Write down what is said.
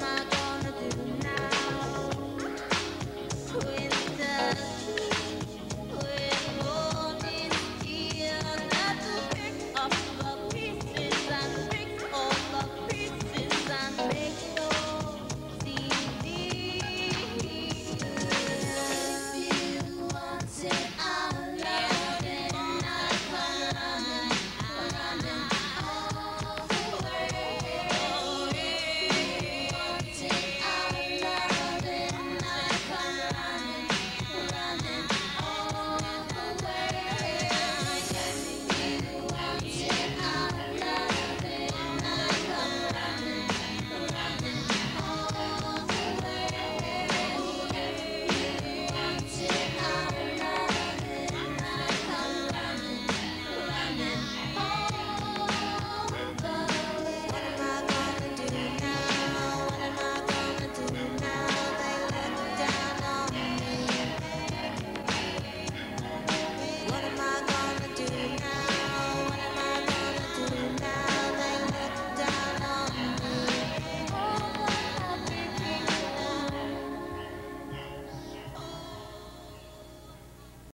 my